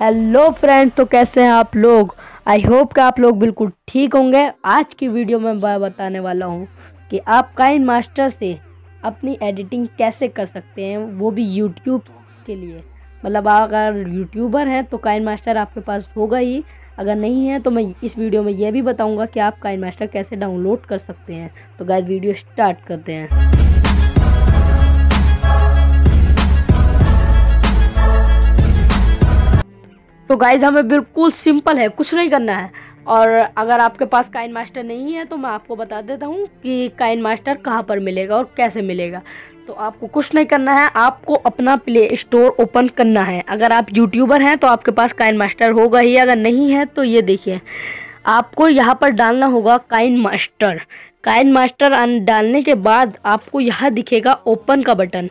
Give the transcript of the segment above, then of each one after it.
Hello friends तो कैसे हैं आप लोग? आई होप कि आप लोग बिल्कुल ठीक होंगे। आज की वीडियो में मैं बताने वाला हूँ कि आप काइन मास्टर से अपनी एडिटिंग कैसे कर सकते हैं, वो भी यूट्यूब के लिए। मतलब अगर यूट्यूबर हैं तो काइन मास्टर आपके पास होगा ही। अगर नहीं है तो मैं इस वीडियो में यह भी बताऊँगा कि आप काइन मास्टर कैसे डाउनलोड कर सकते हैं। तो गाइस वीडियो स्टार्ट करते हैं। तो गाइज़ हमें बिल्कुल सिंपल है, कुछ नहीं करना है। और अगर आपके पास काइन मास्टर नहीं है तो मैं आपको बता देता हूँ कि काइन मास्टर कहाँ पर मिलेगा और कैसे मिलेगा। तो आपको कुछ नहीं करना है, आपको अपना प्ले स्टोर ओपन करना है। अगर आप यूट्यूबर हैं तो आपके पास काइन मास्टर होगा ही, अगर नहीं है तो ये देखिए। आपको यहाँ पर डालना होगा काइन मास्टर काइन मास्टर डालने के बाद आपको यहाँ दिखेगा ओपन का बटन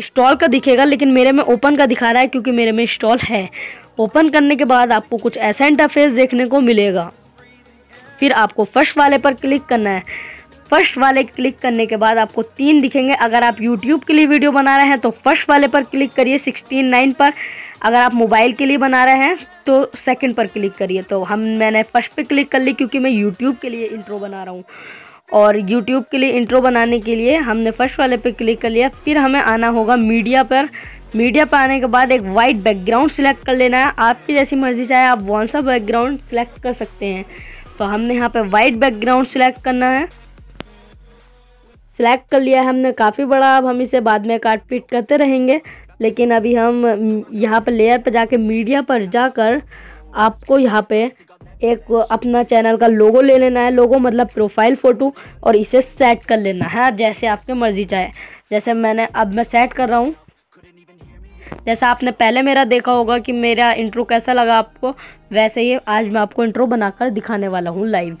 स्टॉल का दिखेगा, लेकिन मेरे में ओपन का दिखा रहा है, क्योंकि मेरे में स्टॉल है। ओपन करने के बाद आपको कुछ ऐसा इंटरफेस देखने को मिलेगा। फिर आपको फ़र्स्ट वाले पर क्लिक करना है। फ़र्स्ट वाले क्लिक करने के बाद आपको तीन दिखेंगे। अगर आप यूट्यूब के लिए वीडियो बना रहे हैं तो फ़र्स्ट वाले पर क्लिक करिए सिक्सटीन नाइन पर। अगर आप मोबाइल के लिए बना रहे हैं तो सेकंड पर क्लिक करिए। तो हम, मैंने फ़र्स्ट पे क्लिक कर ली क्योंकि मैं यूट्यूब के लिए इंट्रो बना रहा हूँ। और यूट्यूब के लिए इंट्रो बनाने के लिए हमने फ़र्स्ट वाले पे क्लिक कर लिया। फिर हमें आना होगा मीडिया पर। मीडिया पर आने के बाद एक वाइट बैकग्राउंड सिलेक्ट कर लेना है। आपकी जैसी मर्ज़ी, चाहे आप कौन सा बैकग्राउंड सिलेक्ट कर सकते हैं। तो हमने यहाँ पे वाइट बैकग्राउंड सिलेक्ट करना है। सिलेक्ट कर लिया है हमने काफ़ी बड़ा। अब हम इसे बाद में काट पीट करते रहेंगे। लेकिन अभी हम यहाँ पर लेयर पर जाके मीडिया पर जाकर आपको यहाँ पे एक अपना चैनल का लोगो ले लेना है। लोगो मतलब प्रोफ़ाइल फ़ोटो और इसे सेट कर लेना है। जैसे आपके मर्ज़ी चाहे। जैसे मैंने, अब मैं सेट कर रहा हूँ। जैसा आपने पहले मेरा देखा होगा कि मेरा इंट्रो कैसा लगा आपको, वैसे ही आज मैं आपको इंट्रो बनाकर दिखाने वाला हूँ लाइव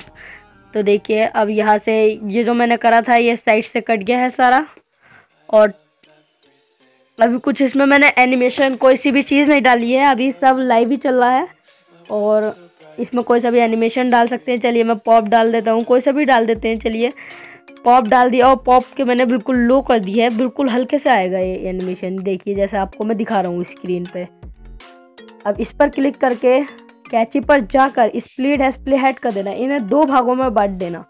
तो देखिए, अब यहाँ से ये जो मैंने करा था, ये साइड से कट गया है सारा। और अभी कुछ इसमें मैंने एनिमेशन कोई सी भी चीज़ नहीं डाली है, अभी सब लाइव ही चल रहा है। और इसमें कोई सा भी एनिमेशन डाल सकते हैं। चलिए, मैं पॉप डाल देता हूँ, कोई सा भी डाल देते हैं, चलिए। पॉप डाल दिया और पॉप के मैंने बिल्कुल लो कर दी है। बिल्कुल हल्के से आएगा ये एनिमेशन देखिए, जैसे आपको मैं दिखा रहा हूँ स्क्रीन पे। अब इस पर क्लिक करके कैची पर जाकर स्प्लिट है स्प्ले हेड कर देना। इन्हें दो भागों में बांट देना।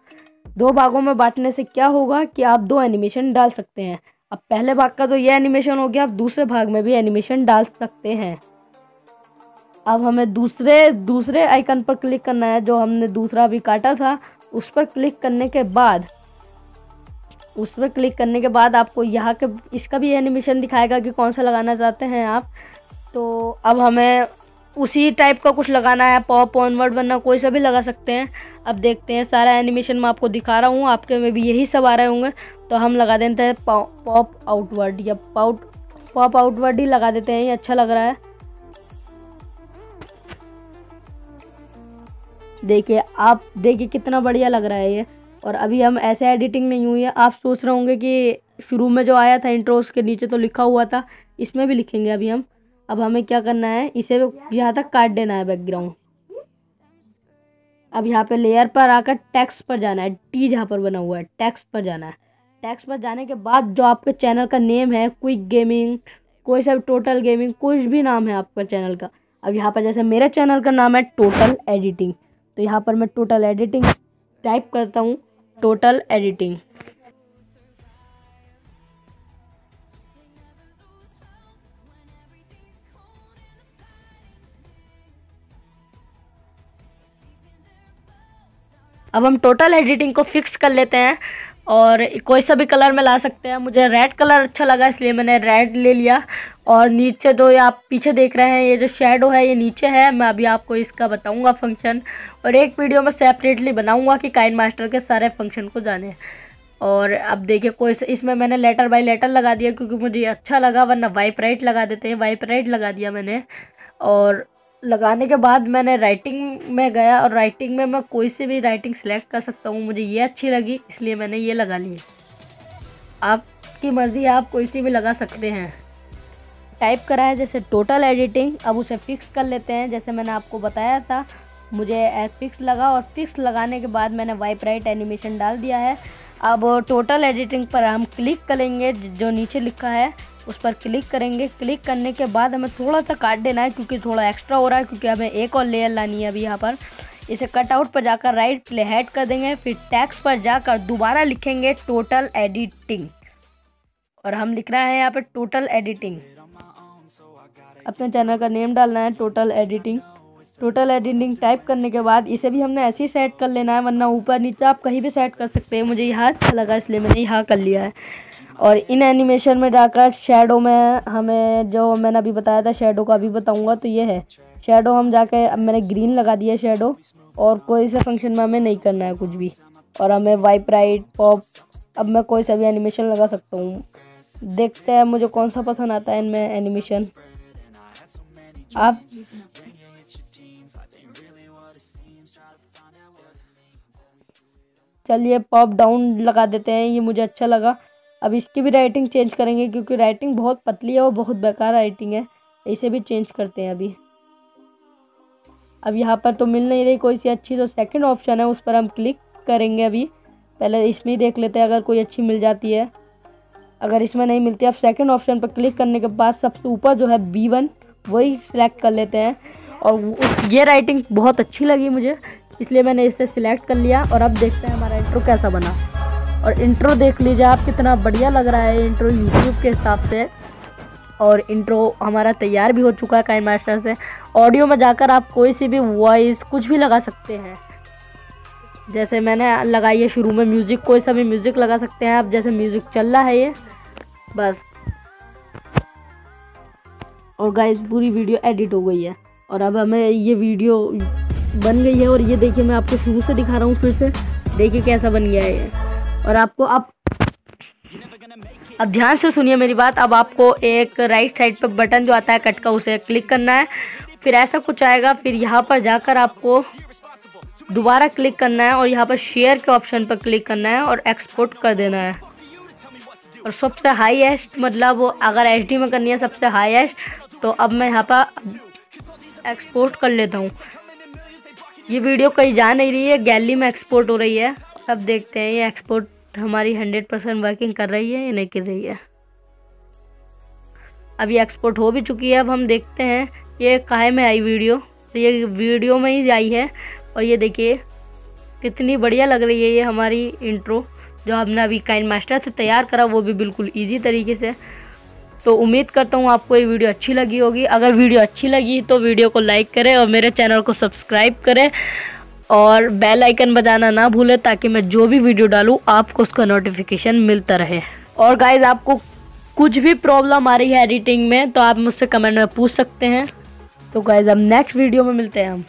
दो भागों में बांटने से क्या होगा कि आप दो एनिमेशन डाल सकते हैं। अब पहले भाग का तो ये एनिमेशन हो गया आप दूसरे भाग में भी एनिमेशन डाल सकते हैं। अब हमें दूसरे दूसरे आइकन पर क्लिक करना है, जो हमने दूसरा भी काटा था। उस पर क्लिक करने के बाद उस पर क्लिक करने के बाद आपको यहाँ के, इसका भी एनिमेशन दिखाएगा कि कौन सा लगाना चाहते हैं आप। तो अब हमें उसी टाइप का कुछ लगाना है पॉप ऑनवर्ड बनना, कोई सा भी लगा सकते हैं। अब देखते हैं, सारा एनिमेशन मैं आपको दिखा रहा हूँ, आपके में भी यही सब आ रहे होंगे। तो हम लगा देते हैं पॉप आउटवर्ड या पाउट पॉप आउटवर्ड ही लगा देते हैं, ये अच्छा लग रहा है। देखिए, आप, देखिए कितना बढ़िया लग रहा है ये। और अभी हम ऐसे एडिटिंग नहीं हुई है। आप सोच रहे होंगे कि शुरू में जो आया था इंट्रो उसके नीचे तो लिखा हुआ था, इसमें भी लिखेंगे अभी हम। अब हमें क्या करना है, इसे यहाँ तक काट देना है बैकग्राउंड अब यहाँ पे लेयर पर आकर टैक्स पर जाना है टी जहाँ पर बना हुआ है टैक्स पर जाना है। टैक्स पर जाने के बाद जो आपके चैनल का नेम है क्विक गेमिंग कोई सा टोटल गेमिंग कुछ भी नाम है आपका चैनल का। अब यहाँ पर जैसे मेरे चैनल का नाम है टोटल एडिटिंग तो यहाँ पर मैं टोटल एडिटिंग टाइप करता हूँ। टोटल एडिटिंग अब हम टोटल एडिटिंग को फिक्स कर लेते हैं। और कोई सा भी कलर में ला सकते हैं। मुझे रेड कलर अच्छा लगा, इसलिए मैंने रेड ले लिया। और नीचे जो ये आप पीछे देख रहे हैं, ये जो शेडो है, ये नीचे है। मैं अभी आपको इसका बताऊँगा फ़ंक्शन और एक वीडियो में सेपरेटली बनाऊँगा कि काइन मास्टर के सारे फ़ंक्शन को जाने। और अब देखिए, कोई इसमें मैंने लेटर बाई लेटर लगा दिया, क्योंकि मुझे अच्छा लगा, वरना वाइप राइट लगा देते हैं। वाइप राइट लगा दिया मैंने। और लगाने के बाद मैंने राइटिंग में गया और राइटिंग में मैं कोई सी भी राइटिंग सेलेक्ट कर सकता हूँ। मुझे ये अच्छी लगी, इसलिए मैंने ये लगा ली आपकी मर्ज़ी, आप कोई सी भी लगा सकते हैं। टाइप करा है जैसे टोटल एडिटिंग अब उसे फिक्स कर लेते हैं। जैसे मैंने आपको बताया था, मुझे फिक्स लगा और फिक्स लगाने के बाद मैंने वाइप राइट एनिमेशन डाल दिया है। अब टोटल एडिटिंग पर हम क्लिक करेंगे, जो नीचे लिखा है। उस पर क्लिक करेंगे। क्लिक करने के बाद हमें थोड़ा सा काट देना है क्योंकि थोड़ा एक्स्ट्रा हो रहा है क्योंकि हमें एक और लेयर लानी है अभी यहाँ पर। इसे कटआउट पर जाकर राइट प्ले हेड कर देंगे, फिर टैक्स पर जाकर दोबारा लिखेंगे टोटल एडिटिंग और हम लिख रहे हैं यहाँ पर टोटल एडिटिंग अपने चैनल का नेम डालना है total editing total editing type करने के बाद इसे भी हमने ऐसे ही सेट कर लेना है, वरना ऊपर नीचे आप कहीं भी सेट कर सकते हैं। मुझे यहाँ अच्छा लगा, इसलिए मैंने यहाँ कर लिया है। और इन एनिमेशन में जाकर शेडो में हमें जो मैंने अभी बताया था शेडो का अभी बताऊँगा तो ये है। शेडो हम जाके, अब मैंने ग्रीन लगा दिया शेडो और कोई से फ़ंक्शन में हमें नहीं करना है कुछ भी। और हमें वाइप राइट पॉप अब मैं कोई सा भी एनिमेशन लगा सकता हूँ। देखते हैं मुझे कौन सा पसंद आता है इनमें एनिमेशन आप चलिए पॉप डाउन लगा देते हैं, ये मुझे अच्छा लगा। अब इसकी भी राइटिंग चेंज करेंगे, क्योंकि राइटिंग बहुत पतली है और बहुत बेकार राइटिंग है। इसे भी चेंज करते हैं अभी। अब यहाँ पर तो मिल नहीं रही कोई सी अच्छी तो सेकंड ऑप्शन है, उस पर हम क्लिक करेंगे अभी। पहले इसमें ही देख लेते हैं, अगर कोई अच्छी मिल जाती है। अगर इसमें नहीं मिलती, अब सेकंड ऑप्शन पर क्लिक करने के बाद सबसे ऊपर जो है बी वन वही सिलेक्ट कर लेते हैं। और ये राइटिंग बहुत अच्छी लगी मुझे। इसलिए मैंने इसे सिलेक्ट कर लिया और अब देखते हैं हमारा इंट्रो कैसा बना। और इंट्रो देख लीजिए आप, कितना बढ़िया लग रहा है इंट्रो यूट्यूब के हिसाब से। और इंट्रो हमारा तैयार भी हो चुका है काइन मास्टर से। ऑडियो में जाकर आप कोई सी भी वॉइस कुछ भी लगा सकते हैं। जैसे मैंने लगाई है शुरू में म्यूज़िक कोई सा भी म्यूज़िक लगा सकते हैं आप, जैसे म्यूज़िक चल रहा है ये। बस। और गाइस पूरी वीडियो एडिट हो गई है। और अब हमें ये वीडियो बन गई है और ये देखिए मैं आपको शुरू से दिखा रहा हूँ, फिर से। देखिए कैसा बन गया है ये। और आपको अब अब ध्यान से सुनिए मेरी बात, अब आपको एक राइट साइड पर बटन जो आता है कट का, उसे क्लिक करना है। फिर ऐसा कुछ आएगा, फिर यहाँ पर जाकर आपको दोबारा क्लिक करना है और यहाँ पर शेयर के ऑप्शन पर क्लिक करना है और एक्सपोर्ट कर देना है। और सबसे हाईएस्ट मतलब अगर एचडी में करनी है सबसे हाईएस्ट तो अब मैं यहाँ पर एक्सपोर्ट कर लेता हूँ। ये वीडियो कहीं जा नहीं रही है, गैली में एक्सपोर्ट हो रही है। अब देखते हैं, ये एक्सपोर्ट हमारी हंड्रेड परसेंट वर्किंग कर रही है या नहीं कर रही है। अब ये एक्सपोर्ट हो भी चुकी है, अब हम देखते हैं, ये काहे में आई वीडियो? तो ये वीडियो में ही आई है, और ये देखिए, कितनी बढ़िया लग रही है ये हमारी इंट्रो जो हमने अभी काइन मास्टर से तैयार करा, वो भी बिल्कुल ईजी तरीके से। तो उम्मीद करता हूँ आपको ये वीडियो अच्छी लगी होगी। अगर वीडियो अच्छी लगी तो वीडियो को लाइक करें और मेरे चैनल को सब्सक्राइब करें और बेल आइकन बजाना ना भूलें ताकि मैं जो भी वीडियो डालूँ, आपको उसका नोटिफिकेशन मिलता रहे। और गाइज़ आपको कुछ भी प्रॉब्लम आ रही है एडिटिंग में तो आप मुझसे कमेंट में पूछ सकते हैं। तो गाइज़ अब नेक्स्ट वीडियो में मिलते हैं हम।